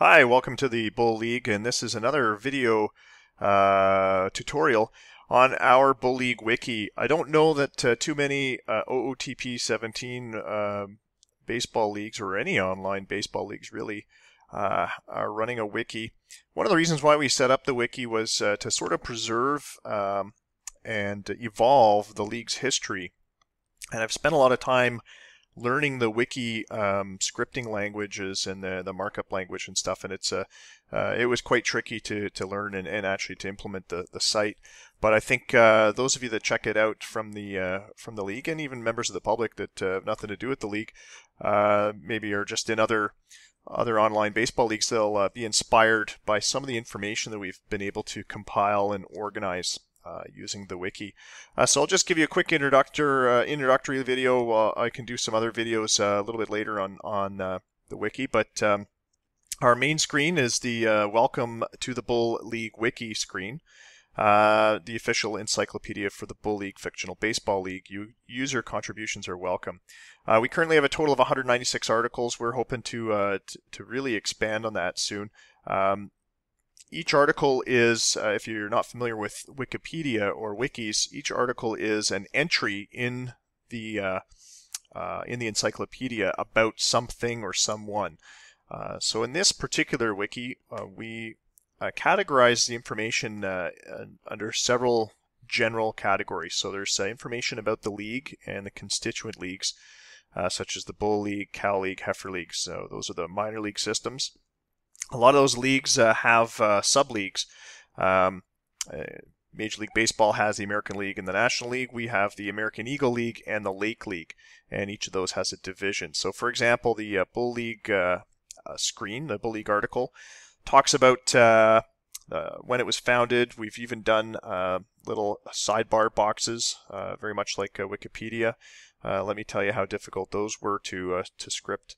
Hi, welcome to the Bull League, and this is another video uh, tutorial on our Bull League wiki. I don't know that uh, too many uh, OOTP 17 um, baseball leagues or any online baseball leagues really uh, are running a wiki. One of the reasons why we set up the wiki was uh, to sort of preserve um, and evolve the league's history. And I've spent a lot of time learning the wiki um, scripting languages and the, the markup language and stuff, and it's a uh, uh, it was quite tricky to, to learn and, and actually to implement the, the site. But I think uh, those of you that check it out from the uh, from the league and even members of the public that uh, have nothing to do with the league, uh, maybe are just in other other online baseball leagues, they'll be inspired by some of the information that we've been able to compile and organize uh, using the wiki. Uh, so I'll just give you a quick introductor, uh, introductory video. Uh, I can do some other videos a little bit later on, on the wiki, but um, our main screen is the Welcome to the Bull League wiki screen. the official encyclopedia for the Bull League Fictional Baseball League. User contributions are welcome. we currently have a total of 196 articles. We're hoping to to, to really expand on that soon. Um, each article is, uh, if you're not familiar with Wikipedia or wikis, each article is an entry in the uh, uh, in the encyclopedia about something or someone. Uh, so in this particular wiki, uh, we uh, categorize the information under several general categories. So there's information about the league and the constituent leagues, such as the Bull League, Cow League, Heifer League. So those are the minor league systems a lot of those leagues uh, have uh, sub leagues. Um, uh, Major League Baseball has the American League and the National League. We have the American Eagle League and the Lake League, and each of those has a division. So, for example, the uh, Bull League uh, uh, screen, the Bull League article, talks about when it was founded. We've even done little sidebar boxes, very much like Wikipedia. let me tell you how difficult those were to to script.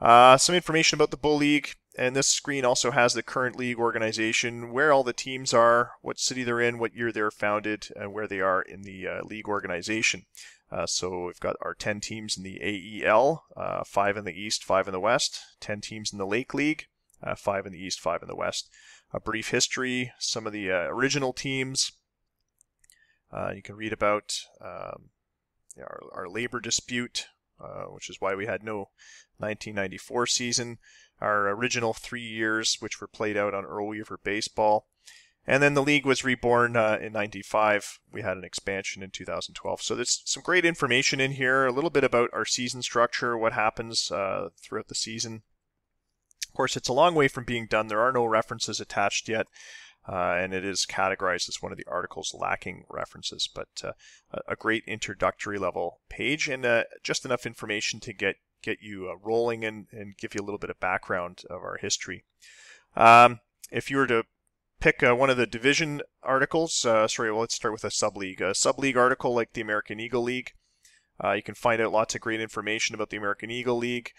Uh, some information about the Bull League, and this screen also has the current league organization, where all the teams are, what city they're in, what year they're founded, and where they are in the uh, league organization. Uh, so we've got our 10 teams in the AEL, uh, 5 in the East, 5 in the West, 10 teams in the Lake League, uh, 5 in the East, 5 in the West. A brief history, some of the uh, original teams. you can read about um, our, our labor dispute, uh, which is why we had no 1994 season. Our original three years, which were played out on Earl Weaver baseball. And then the league was reborn uh, in 95. We had an expansion in 2012. So there's some great information in here, a little bit about our season structure, what happens uh, throughout the season. Of course, it's a long way from being done. There are no references attached yet uh, and it is categorized as one of the articles lacking references, but uh, a great introductory level page and uh, just enough information to get get you uh, rolling and, and give you a little bit of background of our history. Um, if you were to pick uh, one of the division articles, uh, sorry, well, let's start with a sub-league. A sub-league article like the American Eagle League, you can find out lots of great information about the American Eagle League,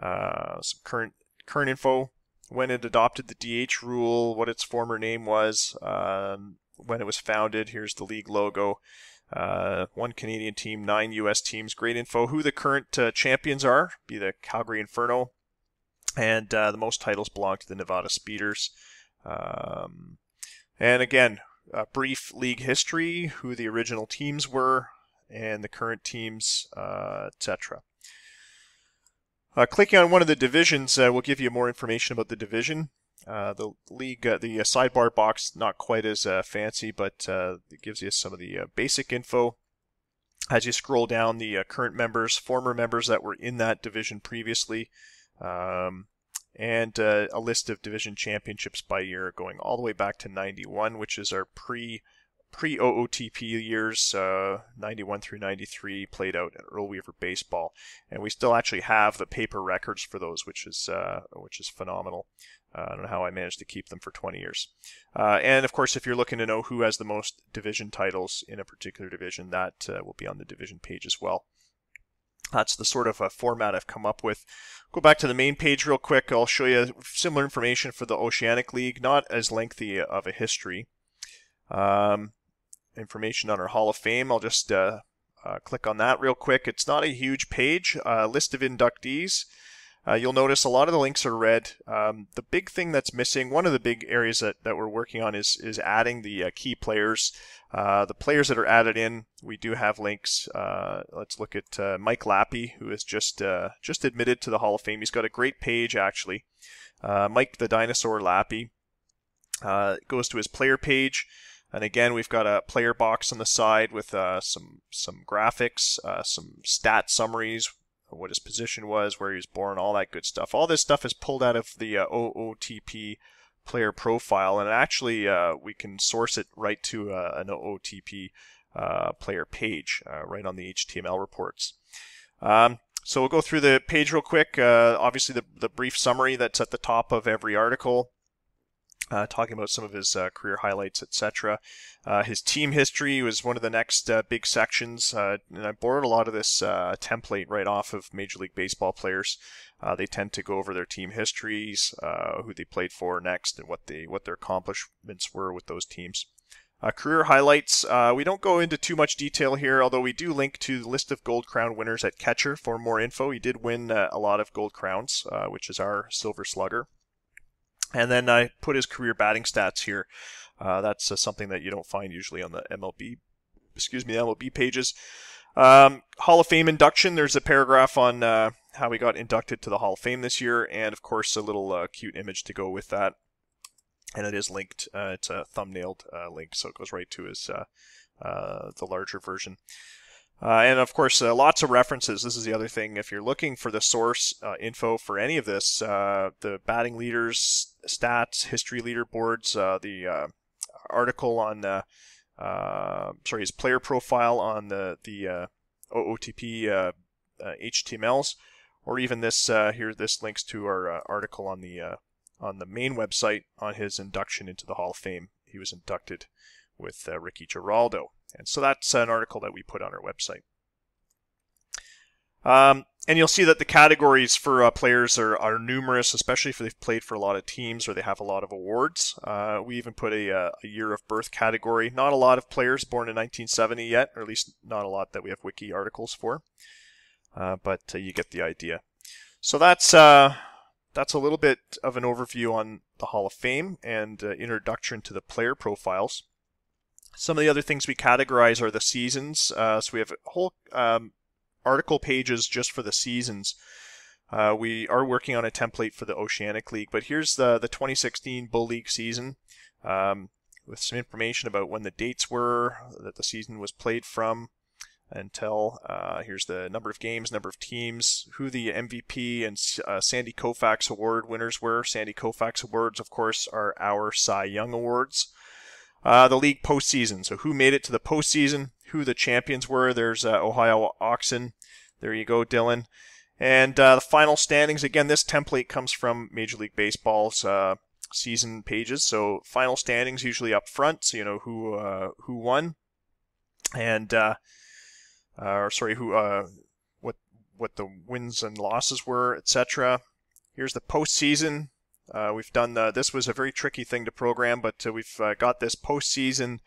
some current current info when it adopted the DH rule, what its former name was, um, when it was founded. Here's the league logo. Uh, one Canadian team, nine U.S. teams. Great info. Who the current uh, champions are, be the Calgary Inferno, and uh, the most titles belong to the Nevada Speeders. Um, and again, a brief league history, who the original teams were, and the current teams, uh, etc. Uh, clicking on one of the divisions uh, will give you more information about the division. Uh, the league, uh, the uh, sidebar box, not quite as uh, fancy, but it gives you some of the basic info. As you scroll down, the current members, former members that were in that division previously, um, and a list of division championships by year going all the way back to 91, which is our pre pre OOTP years, uh, 91 through 93, played out at Earl Weaver baseball, and we still actually have the paper records for those, which is uh, which is phenomenal. I don't know how I managed to keep them for 20 years. Uh, and of course, if you're looking to know who has the most division titles in a particular division, that uh, will be on the division page as well. That's the sort of a format I've come up with. Go back to the main page real quick. I'll show you similar information for the Oceanic League, not as lengthy of a history. Um, information on our Hall of Fame. I'll just uh, uh, click on that real quick. It's not a huge page. Uh, list of inductees. Uh, you'll notice a lot of the links are red. Um, the big thing that's missing, one of the big areas that, that we're working on is, is adding the uh, key players. Uh, the players that are added in, we do have links. Uh, let's look at uh, Mike Lappy, who is just uh, just admitted to the Hall of Fame. He's got a great page actually. Mike the Dinosaur Lappy goes to his player page. And again, we've got a player box on the side with some some graphics, some stat summaries, what his position was, where he was born, all that good stuff. All this stuff is pulled out of the uh, OOTP player profile, and actually uh, we can source it right to uh, an OOTP uh, player page, right on the HTML reports. Um, so we'll go through the page real quick. obviously, the, the brief summary that's at the top of every article uh, talking about some of his uh, career highlights, etc. Uh, his team history was one of the next uh, big sections, uh, and I borrowed a lot of this uh, template right off of Major League Baseball players. they tend to go over their team histories, who they played for next, and what they what their accomplishments were with those teams. career highlights. we don't go into too much detail here, although we do link to the list of Gold Crown winners at catcher for more info. He did win a lot of Gold Crowns, which is our Silver Slugger. And then I put his career batting stats here. Uh, that's uh, something that you don't find usually on the MLB, excuse me, the MLB pages. Um, Hall of Fame induction. There's a paragraph on uh, how he got inducted to the Hall of Fame this year, and of course a little uh, cute image to go with that. And it is linked. Uh, it's a thumbnailed uh, link, so it goes right to his the larger version. Uh, and of course, uh, lots of references. This is the other thing. If you're looking for the source uh, info for any of this, uh, the batting leaders, stats, history leaderboards, uh, the uh, article on, the, sorry, his player profile on the the OOTP HTMLs, or even this here. This links to our article on the on the main website on his induction into the Hall of Fame. He was inducted with Ricky Giraldo. And so that's an article that we put on our website. Um, and you'll see that the categories for uh, players are, are numerous, especially if they've played for a lot of teams or they have a lot of awards. Uh, we even put a, uh, a, year of birth category. Not a lot of players born in 1970 yet, or at least not a lot that we have wiki articles for. Uh, but uh, you get the idea. So that's uh, that's a little bit of an overview on the Hall of Fame and introduction to the player profiles. Some of the other things we categorize are the seasons. Uh, so we have a whole um, article pages just for the seasons. Uh, we are working on a template for the Oceanic League, but here's the the 2016 Bull League season um, with some information about when the dates were that the season was played from until uh, here's the number of games, number of teams, who the MVP and uh, Sandy Koufax Award winners were. Sandy Koufax Awards, of course, are our Cy Young Awards. Uh, the league postseason. So who made it to the postseason? Who the champions were? There's uh, Ohio Oxen. There you go, Dylan. And uh, the final standings. Again, this template comes from Major League Baseball's uh, season pages. So final standings usually up front, so you know who uh, who won, and uh, or sorry, who what what the wins and losses were, etc. Here's the postseason. Uh, we've done the, this was a very tricky thing to program, but uh, we've uh, got this postseason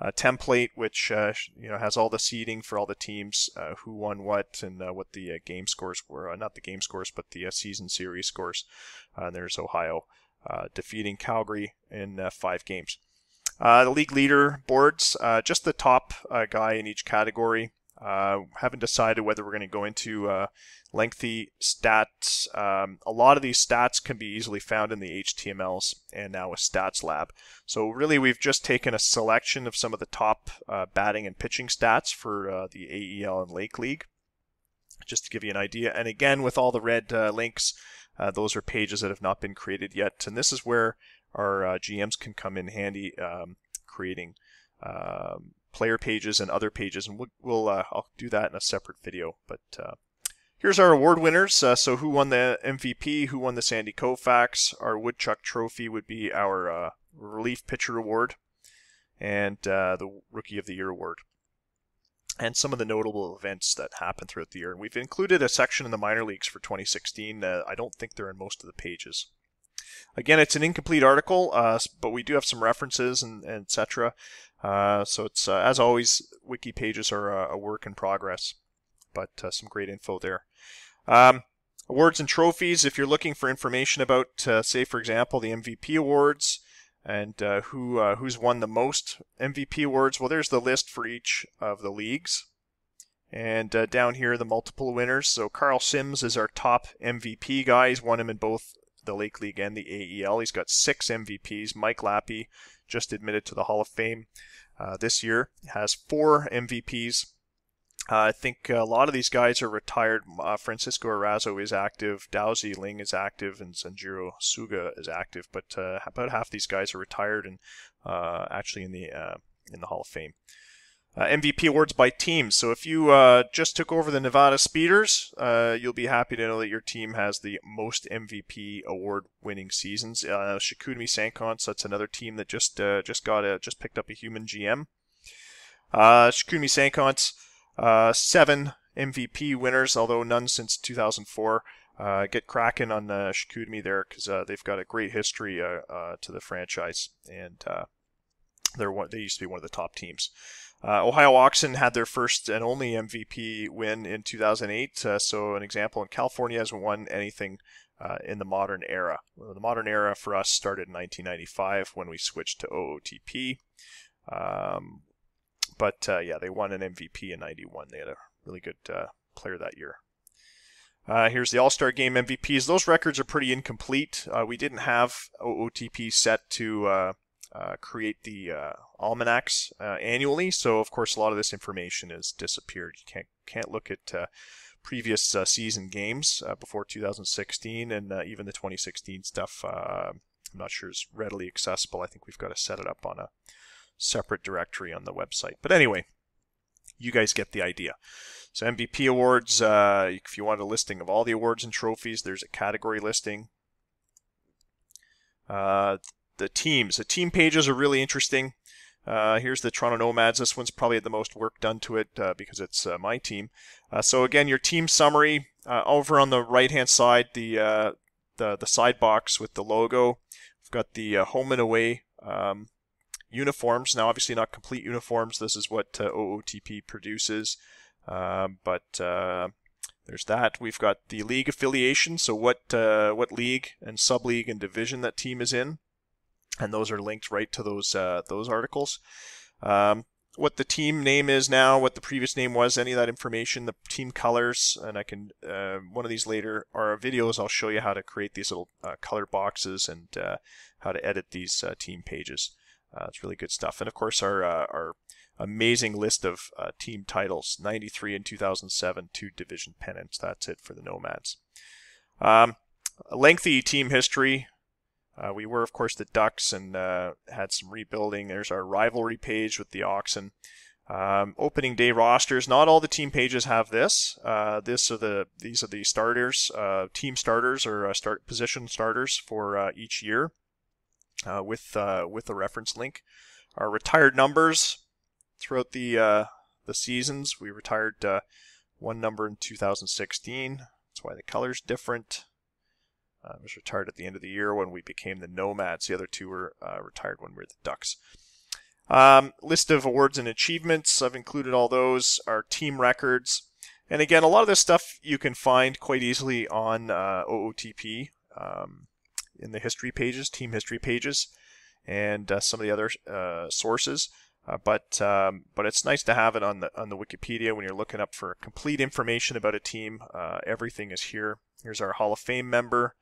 uh, template, which uh, you know has all the seeding for all the teams, uh, who won what, and what the game scores were. not the game scores, but the season series scores. and there's Ohio defeating Calgary in five games. the league leader boards, just the top guy in each category. Haven't decided whether we're going to go into lengthy stats. Um, a lot of these stats can be easily found in the HTMLs and now a stats lab. So really we've just taken a selection of some of the top uh, batting and pitching stats for uh, the AEL and Lake League, just to give you an idea. And again, with all the red uh, links, uh, those are pages that have not been created yet. And this is where our uh, GMs can come in handy um, creating um, player pages and other pages. And we'll, we'll uh, I'll do that in a separate video, but Here's our award winners. Uh, so, who won the MVP? Who won the Sandy Koufax? Our Woodchuck Trophy would be our uh, Relief Pitcher Award, and uh, the Rookie of the Year Award. And some of the notable events that happened throughout the year. And we've included a section in the minor leagues for 2016. Uh, I don't think they're in most of the pages. Again, it's an incomplete article, uh, but we do have some references and, and etc. Uh, so it's as always, wiki pages are a work in progress but uh, some great info there. Um, Awards and trophies, if you're looking for information about, uh, say, for example, the MVP awards and uh, who uh, who's won the most MVP awards, well, there's the list for each of the leagues. And uh, down here, the multiple winners. So Carl Sims is our top MVP guy. He's won him in both the Lake League and the AEL. He's got six MVPs. Mike Lappy, just admitted to the Hall of Fame uh, this year, has four MVPs. Uh, I think a lot of these guys are retired. Uh, Francisco Arazo is active, Dao Ling is active, and Sanjiro Suga is active. But uh, about half these guys are retired and uh, actually in the uh, in the Hall of Fame. Uh, MVP awards by teams. So if you just took over the Nevada Speeders, you'll be happy to know that your team has the most MVP award-winning seasons. Uh, Chicoutimi Saint-Kons, that's another team that just just got a just picked up a human GM. Uh, Chicoutimi Saint-Kons. Uh, seven MVP winners, although none since 2004. Uh, get cracking on uh, there because uh, they've got a great history uh, uh, to the franchise, and uh, they're one, they used to be one of the top teams. Ohio Oxen had their first and only MVP win in 2008. so an example, and California hasn't won anything in the modern era. Well, the modern era for us started in 1995 when we switched to OOTP. Um, but uh, yeah, they won an MVP in '91. They had a really good uh, player that year. Uh, here's the All Star Game MVPs. Those records are pretty incomplete. Uh, we didn't have OOTP set to uh, uh, create the uh, almanacs uh, annually, so of course a lot of this information has disappeared. You can't can't look at uh, previous season games before 2016, and even the 2016 stuff. I'm not sure is readily accessible. I think we've got to set it up on a separate directory on the website. But anyway, you guys get the idea. So MVP awards, uh, if you want a listing of all the awards and trophies, there's a category listing. Uh, the teams, the team pages are really interesting. Uh, here's the Toronto Nomads. This one's probably the most work done to it uh, because it's uh, my team. Uh, so again, your team summary over on the right-hand side, the the the side box with the logo. We've got the home and away um, uniforms. Now, obviously, not complete uniforms. This is what uh, OOTP produces. Um, but uh, there's that. We've got the league affiliation. So what uh, what league and sub league and division that team is in, and those are linked right to those uh, those articles. Um, what the team name is now, what the previous name was, any of that information, the team colors, and I can uh, one of these later our videos. I'll show you how to create these little uh, color boxes and uh, how to edit these uh, team pages. Uh, it's really good stuff. And of course, our our amazing list of team titles 93 in 2007, two division pennants. That's it for the Nomads. Um, lengthy team history. Uh, we were, of course, the Ducks and uh, had some rebuilding. There's our rivalry page with the Oxen. Um, opening day rosters. Not all the team pages have this. Uh, this are the these are the starters, uh, team starters or uh, start position starters for uh, each year with with a reference link. Our retired numbers throughout the the seasons. We retired one number in 2016. That's why the color's different. Uh, was retired at the end of the year when we became the Nomads. The other two were uh, retired when we were the Ducks. Um, list of awards and achievements. I've included all those. Our team records. And again, a lot of this stuff you can find quite easily on uh, OOTP. Um, in the history pages, team history pages, and uh, some of the other uh, sources. Uh, but um, but it's nice to have it on the on the Wikipedia when you're looking up for complete information about a team. Uh, everything is here. Here's our Hall of Fame member,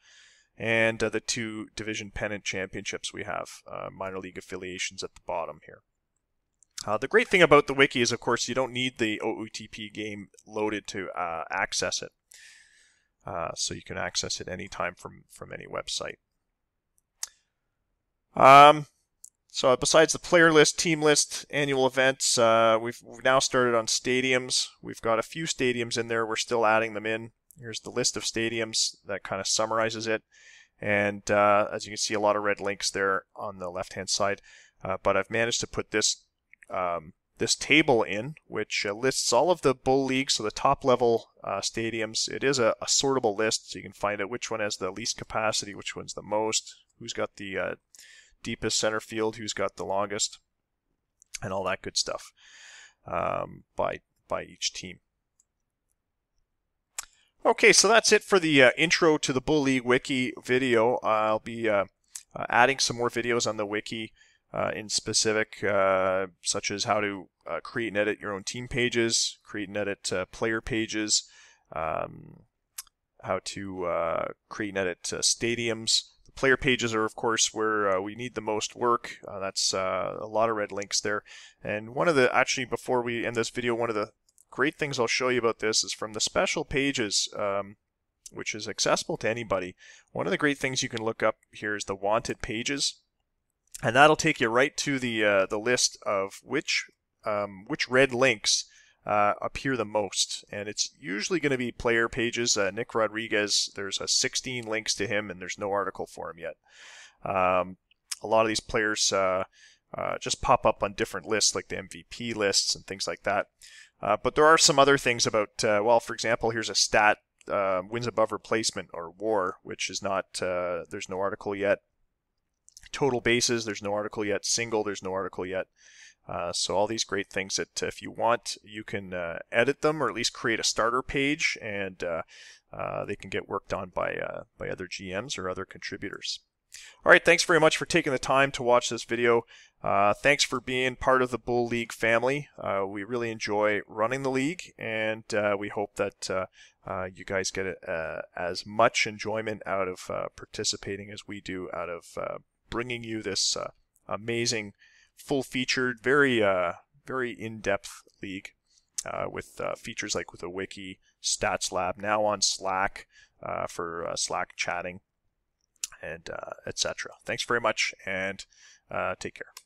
and uh, the two division pennant championships we have, uh, minor league affiliations at the bottom here. Uh, the great thing about the wiki is, of course, you don't need the OOTP game loaded to uh, access it. Uh, so you can access it anytime from, from any website. Um, so besides the player list, team list, annual events, uh, we've, we've now started on stadiums. We've got a few stadiums in there. We're still adding them in. Here's the list of stadiums that kind of summarizes it. And uh, as you can see, a lot of red links there on the left-hand side. Uh, but I've managed to put this um, this table in, which uh, lists all of the bull leagues, so the top level uh, stadiums. It is a, a, sortable list, so you can find out which one has the least capacity, which one's the most, who's got the uh, deepest center field, who's got the longest, and all that good stuff um, by by each team. Okay, so that's it for the uh, intro to the Bull League Wiki video. I'll be uh, uh, adding some more videos on the wiki uh, in specific, uh, such as how to uh, create and edit your own team pages, create and edit player pages, um, how to create and edit stadiums. The player pages are, of course, where we need the most work. that's a lot of red links there. And one of the, actually, before we end this video, one of the great things I'll show you about this is from the special pages, um, which is accessible to anybody. One of the great things you can look up here is the wanted pages, and that'll take you right to the uh, the list of which um, which red links uh, appear the most, and it's usually going to be player pages. Uh, Nick Rodriguez, there's a 16 links to him, and there's no article for him yet. Um, a lot of these players uh, uh, just pop up on different lists, like the MVP lists and things like that. Uh, but there are some other things about, uh, well, for example, here's a stat uh, wins above replacement or WAR, which is not, uh, there's no article yet. Total bases, there's no article yet. Single, there's no article yet. Uh, so all these great things that if you want, you can edit them or at least create a starter page, and they can get worked on by by other GMs or other contributors. All right, thanks very much for taking the time to watch this video. Uh, thanks for being part of the Bull League family. Uh, we really enjoy running the league, and uh, we hope that uh, uh, you guys get uh, as much enjoyment out of participating as we do out of bringing you this amazing, full-featured, very, very in-depth league with features like with a wiki, stats lab, now on Slack for Slack chatting and uh, etc. Thanks very much and uh, take care.